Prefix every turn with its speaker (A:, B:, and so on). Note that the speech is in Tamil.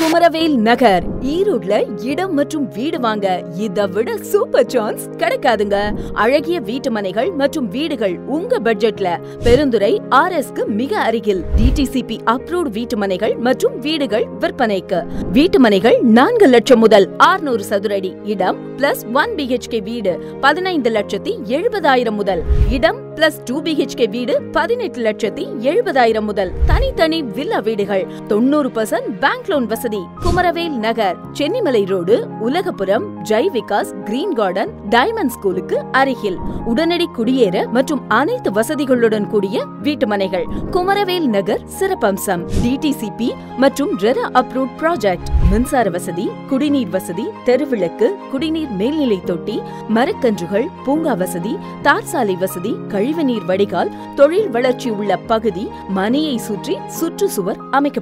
A: குமரவேல் நகர். ஈரோட்ல இடம் மற்றும் வீடு வாங்க இதை விட சூப்பர் சான்ஸ் கிடைக்காதுங்க. அழகிய வீட்டு மனைகள் மற்றும் வீடுகள் உங்க பட்ஜெட்ல பெருந்துறை ஆர் மிக அருகில். டிடிசிபி அப்ரூவ்ட் வீட்டு மனைகள் மற்றும் வீடுகள் விற்பனைக்கு. வீட்டு மனைகள் நான்கு லட்சம் முதல் ஆறுநூறு சதுரடி இடம் பிளஸ் ஒன் பிஹெச்கே வீடு பதினைந்து லட்சத்தி எழுபதாயிரம் முதல். இடம் பிளஸ் டூ பிஹெச்கே வீடு பதினெட்டு லட்சத்தி எழுபதாயிரம் முதல் தனித்தனி வில்லா வீடுகள். தொண்ணூறு பர்சன்ட் பேங்க் லோன் வசதி. Kumaravel Nagar Chennimalai road Ulagapuram Jai Vikas green garden diamond ஸ்கூலுக்கு அருகில். உடனடி குடியேற மற்றும் அனைத்து வசதிகளுடன் கூடிய வீட்டுமனைகள். குமரவேல் நகர் சிறப்பம்சம். டிடிசிபி மற்றும் ரெரா அப்ரூவ்ட் ப்ராஜெக்ட் மின்சார வசதி குடிநீர் வசதி தெருவிளக்கு குடிநீர் மேல்நிலை தொட்டி மரக்கன்றுகள் பூங்கா வசதி தார் சாலை வசதி கழிவுநீர் வடிகால் தொழில் வளர்ச்சி உள்ள பகுதி மனையை சுற்றி சுற்றுச்சுவர் அமைக்க